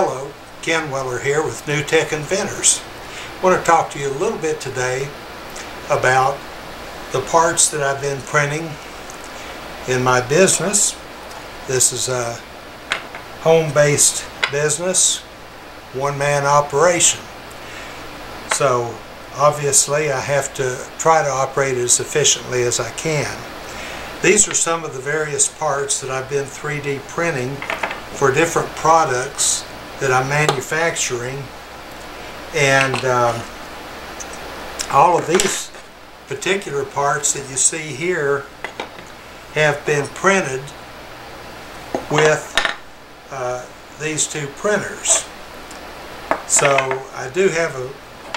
Hello, Ken Weller here with New Tech Inventors. I want to talk to you a little bit today about the parts that I've been printing in my business. This is a home-based business, one-man operation. So obviously I have to try to operate as efficiently as I can. These are some of the various parts that I've been 3D printing for different products that I'm manufacturing and um, all of these particular parts that you see here have been printed with uh, these two printers. So I do have a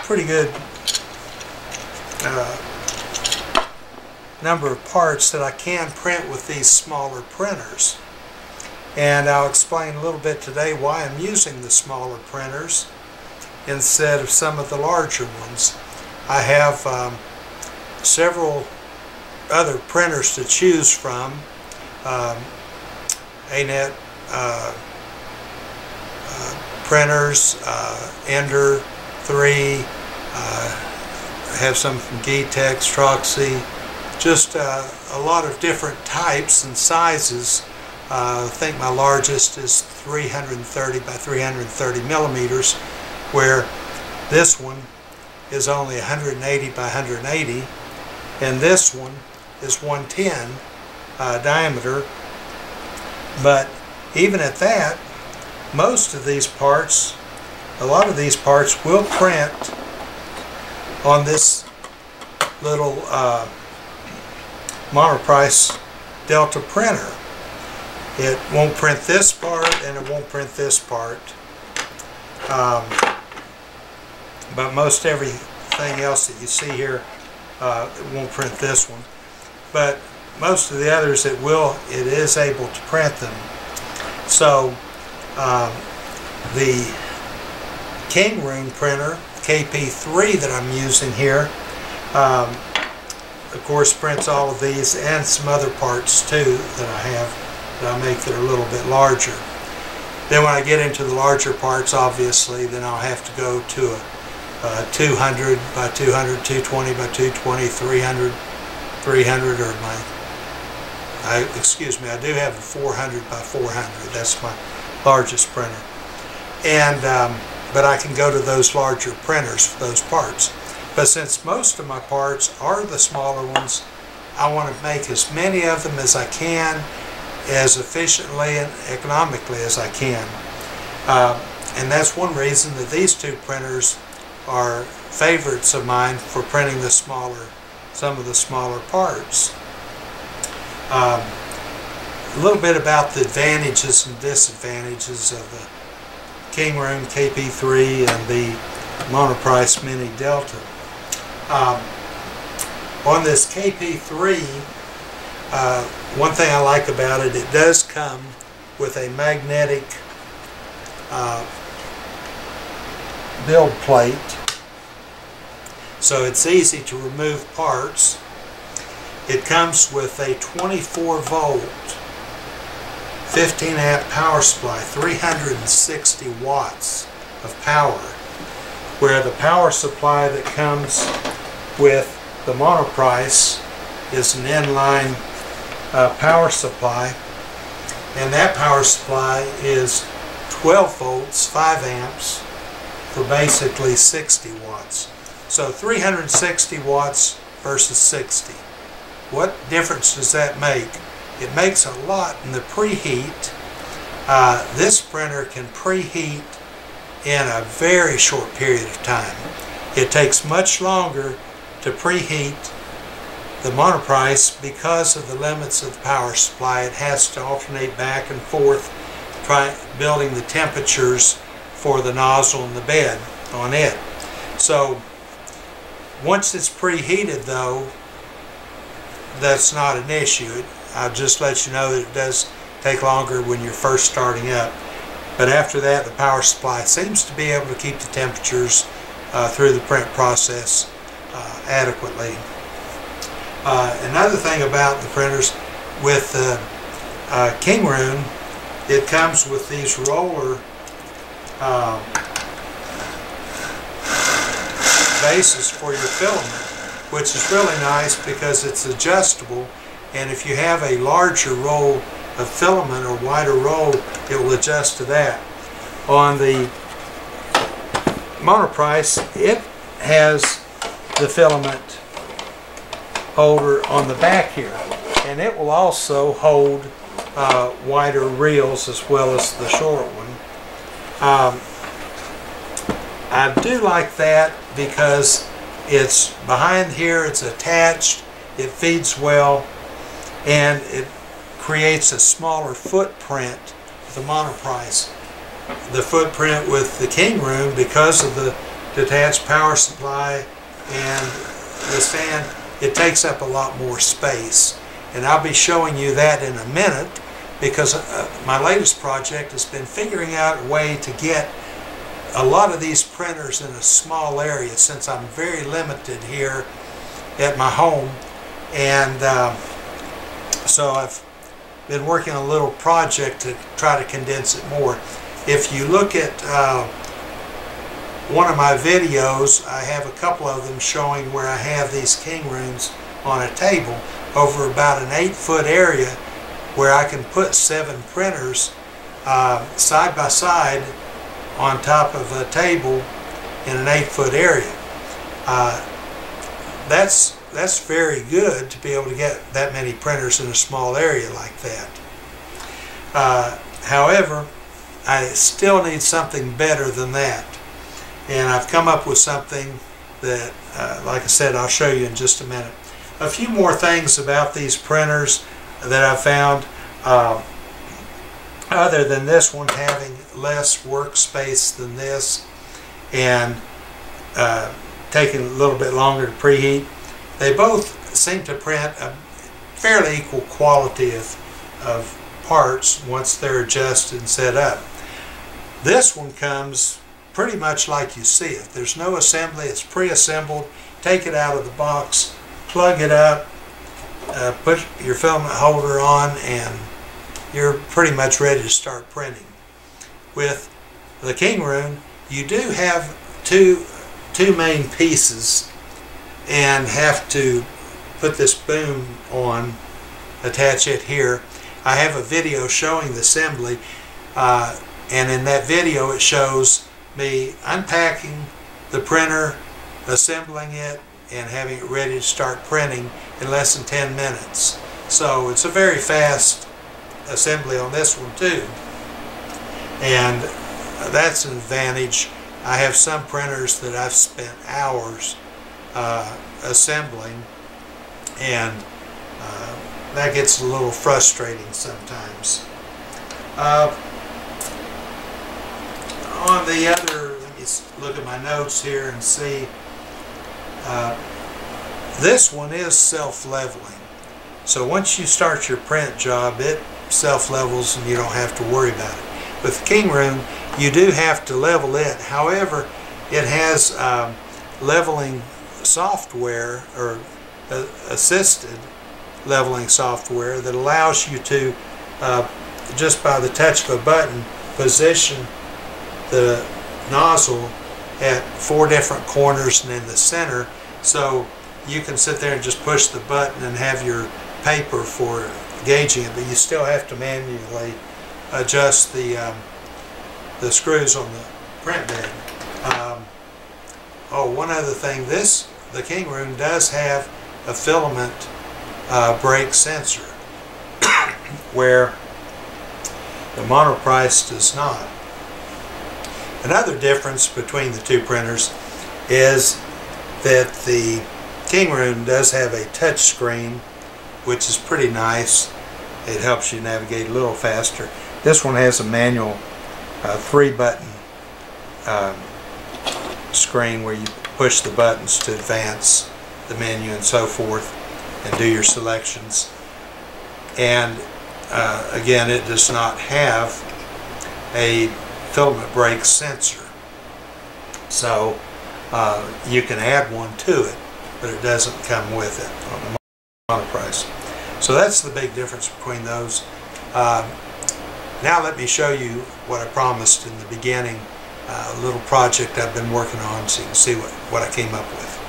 pretty good uh, number of parts that I can print with these smaller printers. And I'll explain a little bit today why I'm using the smaller printers instead of some of the larger ones. I have um, several other printers to choose from. Um, ANET uh, uh, printers, uh, Ender 3, uh, have some from Geeetech, Tronxy, just uh, a lot of different types and sizes uh, I think my largest is 330 by 330 millimeters, where this one is only 180 by 180, and this one is 110 uh, diameter. But even at that, most of these parts, a lot of these parts will print on this little uh, monoprice Delta printer. It won't print this part and it won't print this part. Um, but most everything else that you see here uh, it won't print this one. But most of the others it will, it is able to print them. So um, the Kingroon printer, KP3 that I'm using here, um, of course prints all of these and some other parts too that I have that I make that are a little bit larger. Then when I get into the larger parts, obviously, then I'll have to go to a, a 200 by 200, 220 by 220, 300, 300, or my, I, excuse me, I do have a 400 by 400. That's my largest printer. And, um, but I can go to those larger printers for those parts. But since most of my parts are the smaller ones, I want to make as many of them as I can as efficiently and economically as I can. Uh, and that's one reason that these two printers are favorites of mine for printing the smaller, some of the smaller parts. Um, a little bit about the advantages and disadvantages of the Kingroon KP3 and the Monoprice Mini Delta. Um, on this KP3, uh, one thing I like about it, it does come with a magnetic uh, build plate. So it's easy to remove parts. It comes with a 24 volt 15 amp power supply, 360 watts of power, where the power supply that comes with the monoprice is an inline uh, power supply and that power supply is 12 volts 5 amps for basically 60 watts. So 360 watts versus 60 what difference does that make? It makes a lot in the preheat. Uh, this printer can preheat in a very short period of time. It takes much longer to preheat the monoprice, because of the limits of the power supply, it has to alternate back and forth, try building the temperatures for the nozzle and the bed on it. So once it's preheated though, that's not an issue. I'll just let you know that it does take longer when you're first starting up. But after that, the power supply seems to be able to keep the temperatures uh, through the print process uh, adequately. Uh, another thing about the printers with uh, uh, Kingroon, it comes with these roller um, basis for your filament, which is really nice because it's adjustable. And if you have a larger roll of filament or wider roll, it will adjust to that. On the Monoprice, it has the filament holder on the back here. And it will also hold uh, wider reels as well as the short one. Um, I do like that because it's behind here, it's attached, it feeds well, and it creates a smaller footprint with the Monoprice. The footprint with the Kingroon, because of the detached power supply and the stand, it takes up a lot more space. And I'll be showing you that in a minute because uh, my latest project has been figuring out a way to get a lot of these printers in a small area since I'm very limited here at my home and uh, so I've been working on a little project to try to condense it more. If you look at uh, one of my videos, I have a couple of them showing where I have these Kingroons on a table over about an eight foot area where I can put seven printers uh, side by side on top of a table in an eight foot area. Uh, that's that's very good to be able to get that many printers in a small area like that. Uh, however, I still need something better than that. And I've come up with something that, uh, like I said, I'll show you in just a minute. A few more things about these printers that I found. Uh, other than this one having less workspace than this and uh, taking a little bit longer to preheat. They both seem to print a fairly equal quality of, of parts once they're adjusted and set up. This one comes pretty much like you see it. There's no assembly, it's pre-assembled. Take it out of the box, plug it up, uh, put your filament holder on and you're pretty much ready to start printing. With the Kingroon, you do have two, two main pieces and have to put this boom on, attach it here. I have a video showing the assembly uh, and in that video it shows me unpacking the printer, assembling it, and having it ready to start printing in less than 10 minutes. So it's a very fast assembly on this one too. And that's an advantage. I have some printers that I've spent hours uh, assembling and uh, that gets a little frustrating sometimes. Uh, on the other, let me look at my notes here and see. Uh, this one is self-leveling. So once you start your print job, it self-levels and you don't have to worry about it. With Kingroon, you do have to level it. However, it has um, leveling software or uh, assisted leveling software that allows you to, uh, just by the touch of a button, position the nozzle at four different corners and in the center so you can sit there and just push the button and have your paper for gauging it, but you still have to manually adjust the um, the screws on the print bed. Um, oh, one other thing, this the Kingroon does have a filament uh, break sensor, where the Monoprice does not. Another difference between the two printers is that the Kingroon does have a touch screen which is pretty nice. It helps you navigate a little faster. This one has a manual uh, three button um, screen where you push the buttons to advance the menu and so forth and do your selections. And uh, again, it does not have a filament break sensor. So uh, you can add one to it, but it doesn't come with it on the price. So that's the big difference between those. Um, now let me show you what I promised in the beginning uh, little project I've been working on so you can see what, what I came up with.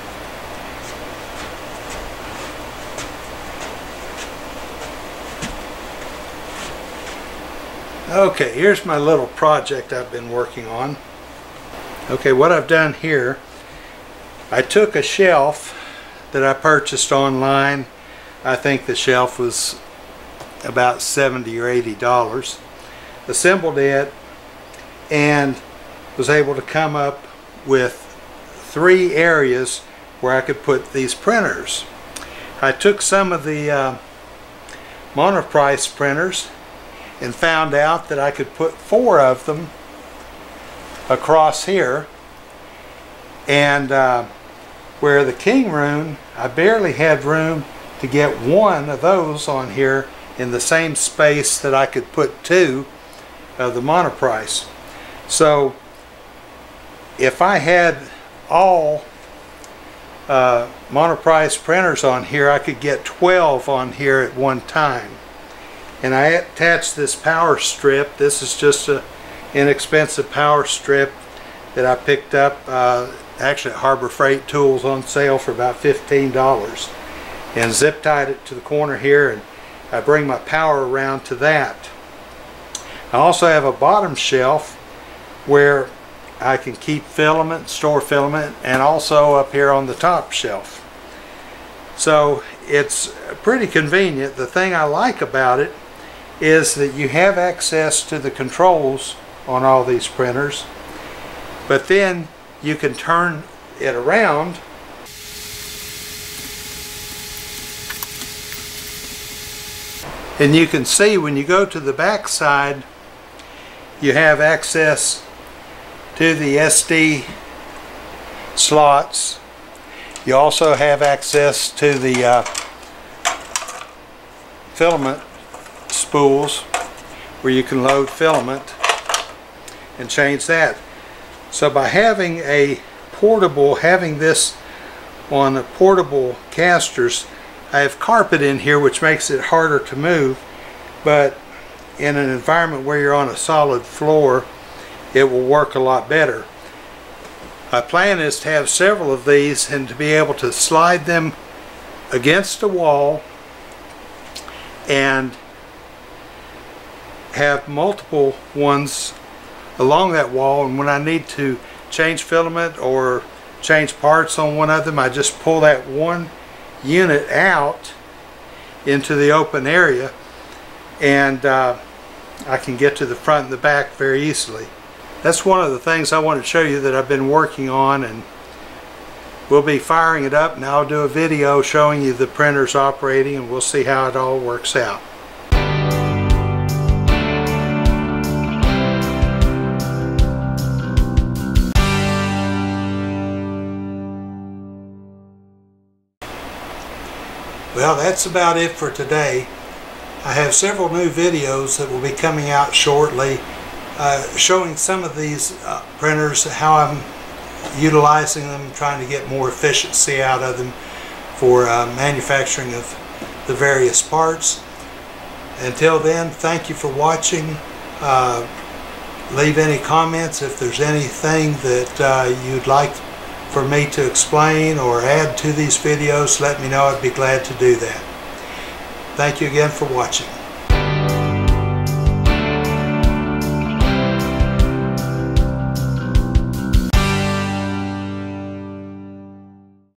Okay, here's my little project I've been working on. Okay, what I've done here, I took a shelf that I purchased online. I think the shelf was about 70 or 80 dollars. Assembled it and was able to come up with three areas where I could put these printers. I took some of the uh, monoprice printers and found out that I could put four of them across here. And uh, where the Kingroon I barely had room to get one of those on here in the same space that I could put two of the monoprice. So if I had all uh, monoprice printers on here I could get 12 on here at one time and I attached this power strip this is just a inexpensive power strip that I picked up uh, actually at Harbor Freight Tools on sale for about $15 and zip tied it to the corner here and I bring my power around to that. I also have a bottom shelf where I can keep filament, store filament, and also up here on the top shelf. So it's pretty convenient. The thing I like about it is that you have access to the controls on all these printers but then you can turn it around. And you can see when you go to the back side you have access to the SD slots. You also have access to the uh, filament spools where you can load filament and change that. So by having a portable, having this on the portable casters, I have carpet in here which makes it harder to move, but in an environment where you're on a solid floor, it will work a lot better. My plan is to have several of these and to be able to slide them against a wall and have multiple ones along that wall and when I need to change filament or change parts on one of them I just pull that one unit out into the open area and uh, I can get to the front and the back very easily. That's one of the things I want to show you that I've been working on and we'll be firing it up and I'll do a video showing you the printers operating and we'll see how it all works out. Well, that's about it for today. I have several new videos that will be coming out shortly uh, showing some of these uh, printers, how I'm utilizing them, trying to get more efficiency out of them for uh, manufacturing of the various parts. Until then, thank you for watching. Uh, leave any comments if there's anything that uh, you'd like for me to explain or add to these videos, let me know. I'd be glad to do that. Thank you again for watching.